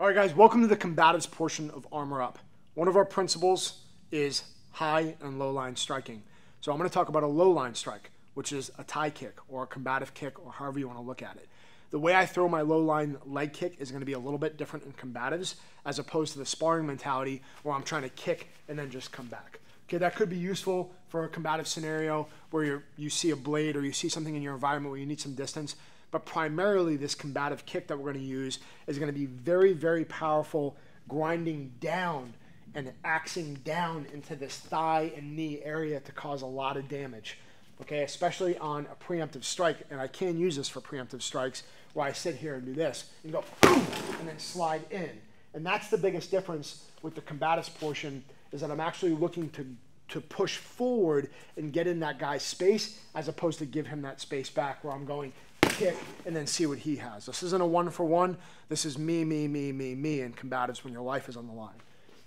All right, guys, welcome to the combatives portion of Armor Up. One of our principles is high and low line striking. So I'm going to talk about a low line strike, which is a Thai kick or a combative kick or however you want to look at it. The way I throw my low line leg kick is going to be a little bit different in combatives as opposed to the sparring mentality where I'm trying to kick and then just come back. Okay, that could be useful for a combative scenario where you you see a blade or you see something in your environment where you need some distance. But primarily, this combative kick that we're going to use is going to be very, very powerful, grinding down and axing down into this thigh and knee area to cause a lot of damage. Okay, especially on a preemptive strike, and I can use this for preemptive strikes where I sit here and do this and go and then slide in. And that's the biggest difference with the combatives portion is that I'm actually looking to to push forward and get in that guy's space as opposed to give him that space back where I'm going kick and then see what he has. This isn't a one for one. This is me, me, me, me, me in combatives when your life is on the line.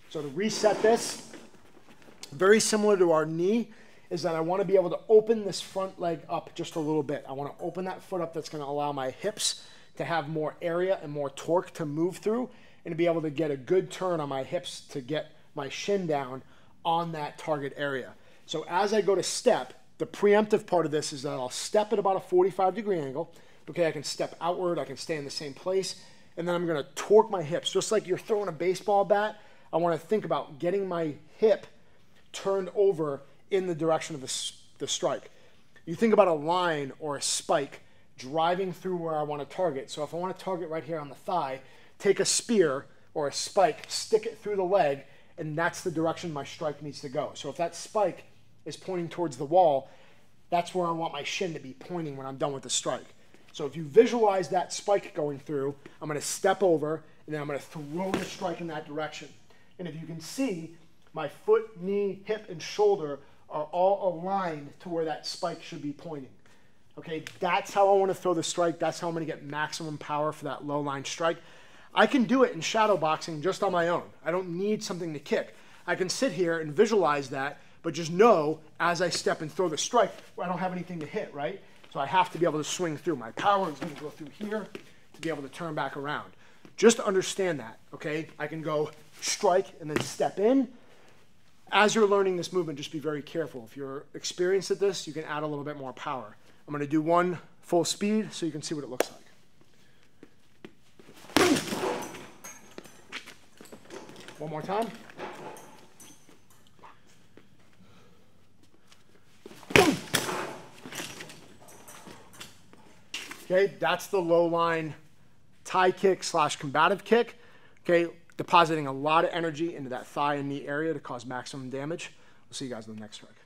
So to reset this, very similar to our knee, is that I want to be able to open this front leg up just a little bit. I want to open that foot up that's going to allow my hips to have more area and more torque to move through and to be able to get a good turn on my hips to get my shin down on that target area. So as I go to step, the preemptive part of this is that I'll step at about a 45 degree angle. Okay, I can step outward, I can stay in the same place, and then I'm gonna torque my hips. Just like you're throwing a baseball bat, I wanna think about getting my hip turned over in the direction of the, the strike. You think about a line or a spike driving through where I wanna target. So if I wanna target right here on the thigh, take a spear or a spike, stick it through the leg, and that's the direction my strike needs to go. So if that spike is pointing towards the wall, that's where I want my shin to be pointing when I'm done with the strike. So if you visualize that spike going through, I'm going to step over and then I'm going to throw the strike in that direction. And if you can see, my foot, knee, hip, and shoulder are all aligned to where that spike should be pointing. Okay, that's how I want to throw the strike. That's how I'm to get maximum power for that low line strike. I can do it in shadow boxing just on my own. I don't need something to kick. I can sit here and visualize that but just know as I step and throw the strike, I don't have anything to hit, right? So I have to be able to swing through. My power is going to go through here to be able to turn back around. Just understand that, okay? I can go strike and then step in. As you're learning this movement, just be very careful. If you're experienced at this, you can add a little bit more power. I'm going to do one full speed so you can see what it looks like. One more time. Okay, that's the low line Thai kick slash combative kick. Okay, depositing a lot of energy into that thigh and knee area to cause maximum damage. We'll see you guys in the next strike.